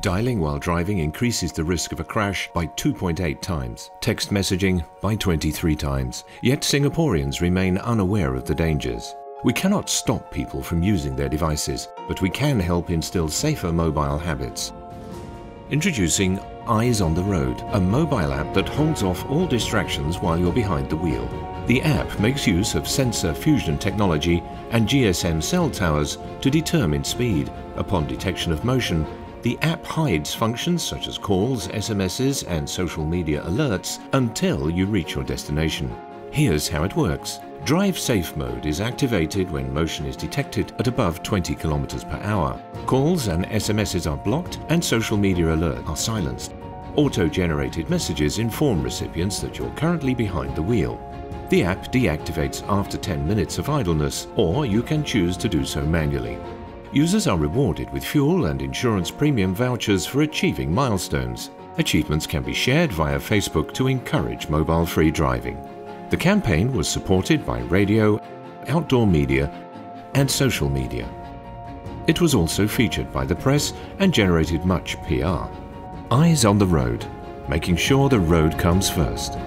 Dialing while driving increases the risk of a crash by 2.8 times, text messaging by 23 times. Yet Singaporeans remain unaware of the dangers. We cannot stop people from using their devices, but we can help instill safer mobile habits. Introducing Eyes on the Road, a mobile app that holds off all distractions while you're behind the wheel. The app makes use of sensor fusion technology and GSM cell towers to determine speed. Upon detection of motion, the app hides functions such as calls, SMSs and social media alerts until you reach your destination. Here's how it works. Drive Safe mode is activated when motion is detected at above 20 km per hour. Calls and SMSs are blocked and social media alerts are silenced. Auto-generated messages inform recipients that you're currently behind the wheel. The app deactivates after 10 minutes of idleness or you can choose to do so manually. Users are rewarded with fuel and insurance premium vouchers for achieving milestones. Achievements can be shared via Facebook to encourage mobile-free driving. The campaign was supported by radio, outdoor media and social media. It was also featured by the press and generated much PR. Eyes on the road, making sure the road comes first.